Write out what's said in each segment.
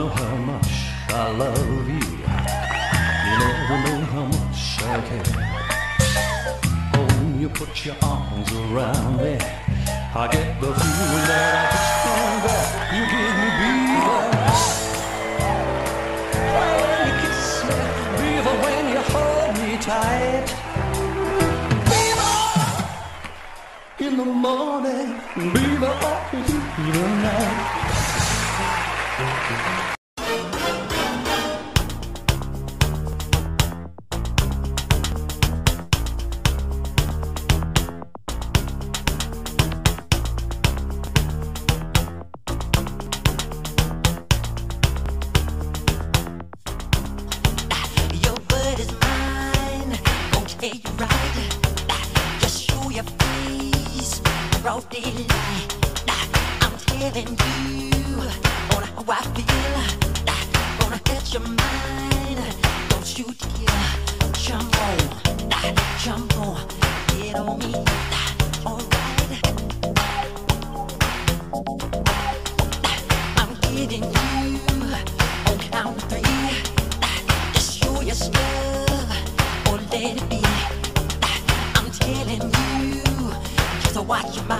know how much I love you. You never know how much I care. Oh, when you put your arms around me, I get the feeling that I could stand back. You give me beaver. When you kiss me, beaver, when you hold me tight. Beaver! In the morning, beaver, all through the night. Take right, just show your face. Broad daylight, I'm telling you on how I feel. Gonna catch your mind. Don't you dare jump on, jump on, get on me. watch my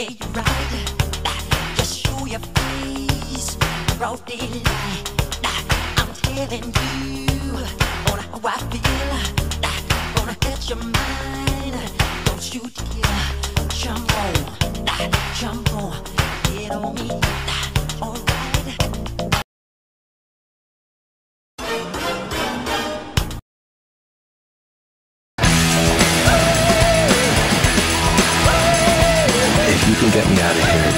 ain't right. Just show your face. I'm telling you, on how I feel. Gonna your mind. Don't jump on, jump on, get on me. you can get me out of here.